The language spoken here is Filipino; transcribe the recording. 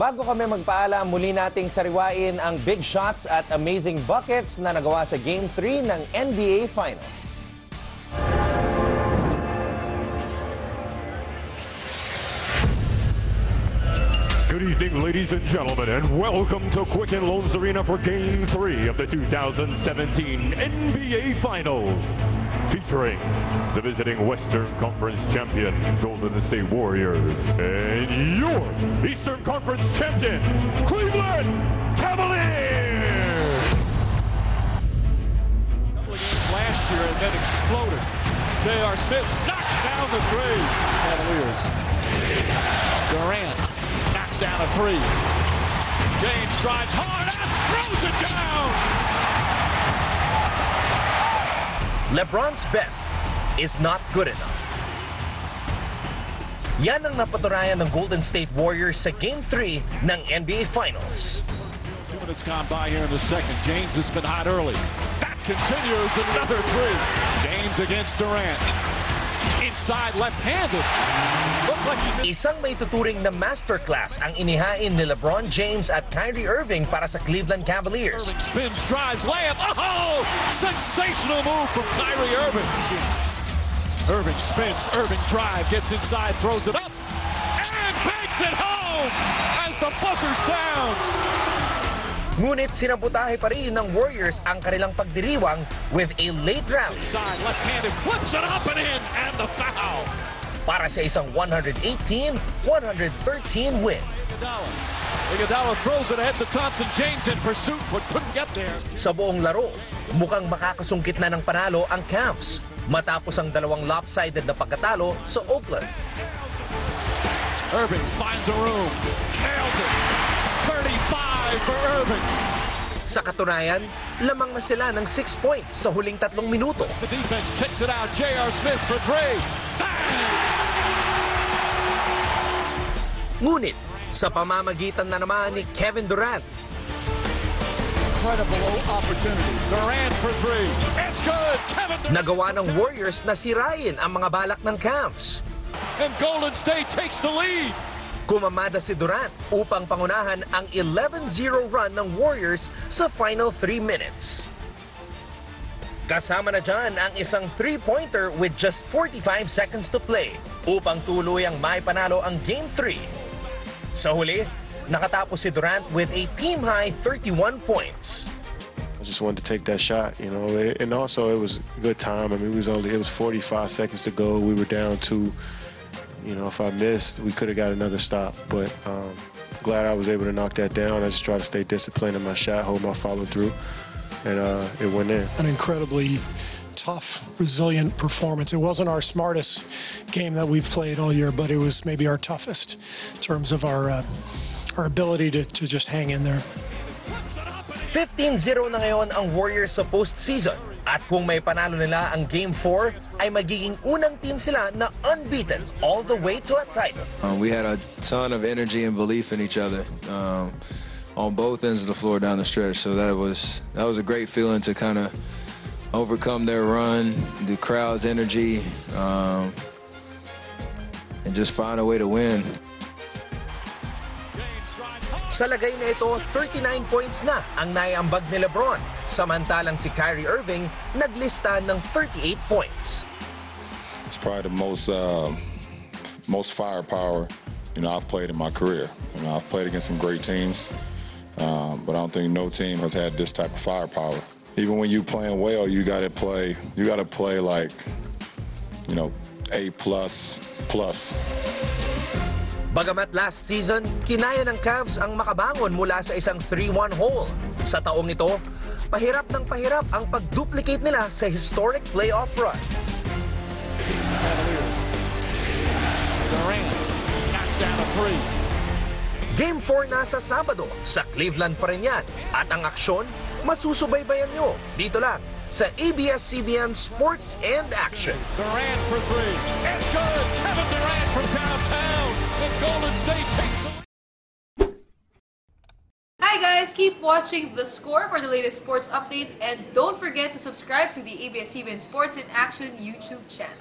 Bago kami magpaalam, muli nating sariwain ang big shots at amazing buckets na nagawa sa Game 3 ng NBA Finals. Good evening, ladies and gentlemen, and welcome to Quicken Loans Arena for Game 3 of the 2017 NBA Finals. Featuring the visiting Western Conference champion, Golden State Warriors, and your Eastern Conference champion, Cleveland Cavaliers! couple of games last year and then exploded. J.R. Smith knocks down the three. Cavaliers. Durant knocks down a three. James drives hard and throws it down. LeBron's best is not good enough. Yan ang napaturayan ng Golden State Warriors sa Game 3 ng NBA Finals. Two minutes gone by here in the second. James has been hot early. That continues another three. James against Durant. Inside left-handed. Like. Isang may tuturing na masterclass ang inihain ni LeBron James at Kyrie Irving para sa Cleveland Cavaliers. Irving spins, drives, layup. Oh! Sensational move from Kyrie Irving. Irving spins, Irving drive, gets inside, throws it up, and banks it home as the buzzer sounds. Ngunit sinabutahe pa rin ng Warriors ang kanilang pagdiriwang with a late rally Side left-handed, flips it up and in, and the foul. para sa isang 118-113 win. Iguodala throws it ahead to Thompson. James in pursuit, but couldn't get there. Sa buong laro, mukhang makakasungkit na ng panalo ang Cavs matapos ang dalawang lopsided na pagkatalo sa Oakland. Irving finds a room, nails it. 35 for Irving. Sa katunayan, lamang na sila ng 6 points sa huling tatlong minuto. The defense kicks it out. J.R. Smith for three. Bang! Ngunit, sa pamamagitan na naman ni Kevin Durant, Incredible opportunity. Durant for three. It's good. Kevin Durant. nagawa ng Warriors na sirain ang mga balak ng Cavs. And Golden State takes the lead. Kumamada si Durant upang pangunahan ang 11-0 run ng Warriors sa final 3 minutes. Kasama na dyan ang isang three-pointer with just 45 seconds to play upang tuluyang maipanalo ang Game 3. Sa huli, nakatapos si Durant with a team-high 31 points. I just wanted to take that shot, you know, and also it was good time. I mean, it was only it was 45 seconds to go. We were down to, you know, if I missed, we could have got another stop. But um, glad I was able to knock that down. I just tried to stay disciplined in my shot, hold my follow through, and uh, it went in. an incredibly tough, resilient performance. It wasn't our smartest game that we've played all year, but it was maybe our toughest in terms of our uh, our ability to, to just hang in there. 15-0 na ngayon ang Warriors sa postseason. At kung may panalo nila ang Game 4, ay magiging unang team sila na unbeaten all the way to a title. Um, we had a ton of energy and belief in each other um, on both ends of the floor down the stretch. So that was that was a great feeling to kind of overcome their run, the crowd's energy, um, and just find a way to win. Sa lagay na ito, 39 points na ang naiambag ni Lebron. Samantalang si Kyrie Irving naglista ng 38 points. It's probably the most uh, most firepower you know I've played in my career. You know I've played against some great teams, um, but I don't think no team has had this type of firepower. Even when you playing well, you got to play. You got to play like you know A plus plus. Bagamat last season, kinaya ng Cavs ang makabangon mula sa isang 3-1 hole. Sa taong ito, pahirap ng pahirap ang pag-duplicate nila sa historic playoff run. Game 4 na sa Sabado, sa Cleveland pa rin yan. At ang aksyon, masusubaybayan nyo dito lang sa ABS-CBN Sports and Action. Durant for three. It's good. Kevin Durant from downtown. And Golden State takes the Hi guys, keep watching The Score for the latest sports updates and don't forget to subscribe to the ABS-CBN Sports in Action YouTube channel.